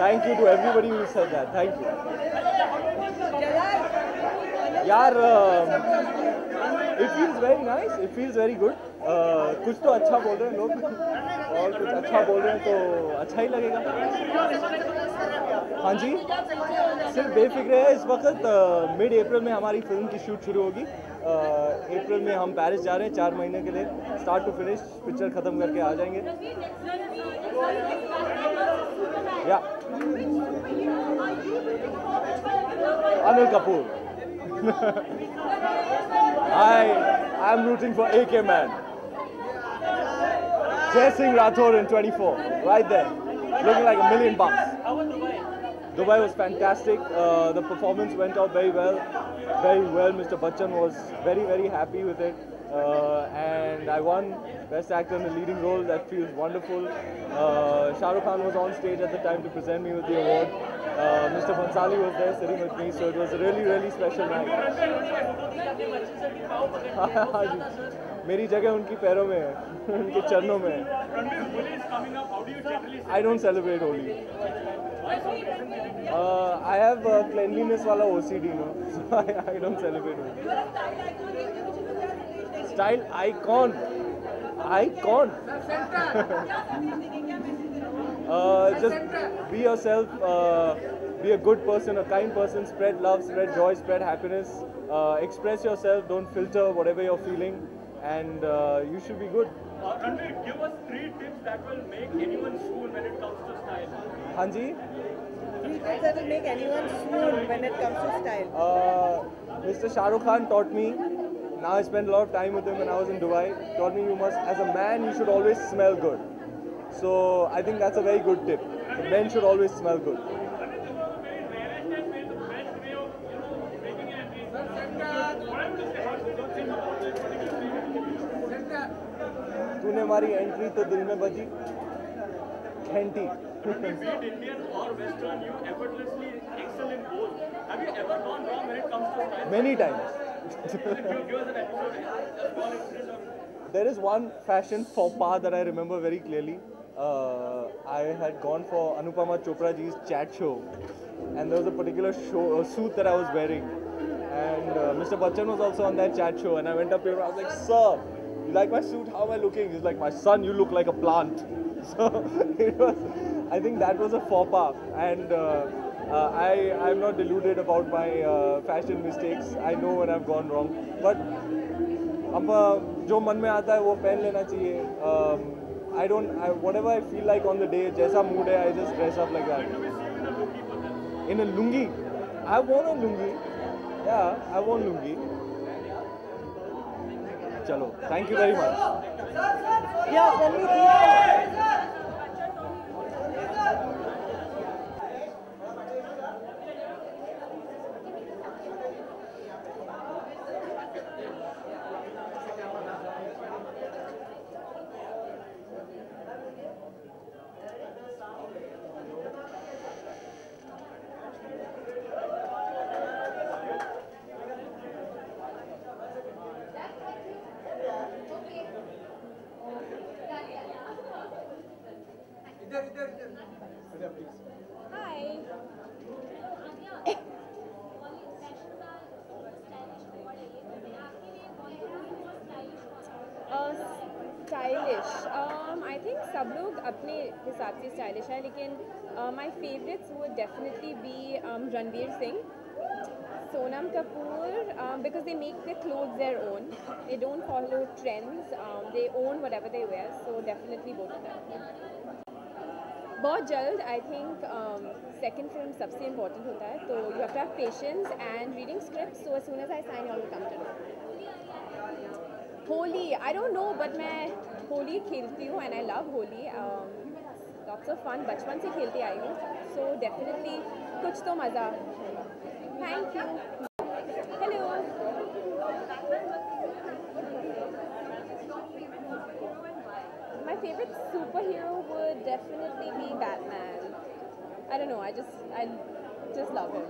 Thank you to everybody who said that thank you यार it feels very nice it feels very good कुछ तो अच्छा बोल रहे हैं लोग और कुछ अच्छा बोल रहे हैं तो अच्छा ही लगेगा। हाँ जी। सिर्फ़ बेफिक्र है इस वक्त मिड अप्रैल में हमारी फ़िल्म की शूट शुरू होगी। अप्रैल में हम पेरिस जा रहे हैं, चार महीने के लिए। स्टार्ट टू फिनिश पिक्चर ख़त्म करके आ जाएँगे। या Anil Kapoor I I am rooting for A K man Jai Singh Rathore in twenty four right there looking like a million bucks Dubai was fantastic. Uh, the performance went out very well, very well. Mr. Bachchan was very, very happy with it. Uh, and I won Best Actor in a Leading Role. That feels wonderful. Uh, Shah Rukh Khan was on stage at the time to present me with the award. Uh, Mr. Bhansali was there sitting with me, so it was a really, really special night. मेरी जगह उनकी पैरों में है उनके चरणों में है don't celebrate Holi uh, I have uh, cleanliness wala OCD, no, so I, I don't celebrate Holi. Style icon, icon. uh, just be yourself. Uh, be a good person, a kind person. Spread love, spread joy, spread happiness. Uh, express yourself. Don't filter whatever you're feeling, and uh, you should be good. Uh, Ranveer, give us three tips that will make anyone swoon when it comes to style. Hanji, Three tips that will make anyone swoon when it comes to style. Uh, Mr. Shah Rukh Khan taught me. Now I spent a lot of time with him when I was in Dubai. Taught me you must, as a man, you should always smell good. So I think that's a very good tip. The men should always smell good. Give, give us an episode, a small incident or There is one fashion faux pas that I remember very clearly. Uh, I had gone for Anupama Chopra ji's chat show, and there was a particular show, uh, suit that I was wearing, and uh, Mr. Bachchan was also on that chat show, and I went up to him. I was like, "Sir, you like my suit? How am I looking?" He's like, "My son, you look like a plant." So it was. I think that was a faux pas, and. Uh, uh, I I'm not deluded about my uh, fashion mistakes. I know when I've gone wrong, but अब जो मन में आता है वो पहन लेना चाहिए I don't whatever I feel like on the day जैसा मूड है I just dress up like that in a lungi I want a lungi या आई वॉन्ट लुंगी चलो thank you very much Hi. Stylish I think सब लोग अपने हिसाब से stylish है लेकिन माई फेवरेट्स वो definitely be Ranveer Singh Sonam Kapoor because they make the cloth their own they don't follow trends they own what ever they where so definitely both of them बहुत जल्द आई थिंक सेकेंड फ़िल्म सबसे important होता है तो you have to have patience and reading script so soon as I sign all come to Holi I don't know but मैं होली खेलती हूँ and I love Holi lots of fun बचपन से खेलती आई हूँ सो डेफिनेटली कुछ तो मज़ा thank you hello favorite superhero would definitely be Batman. I don't know. I just I just love him.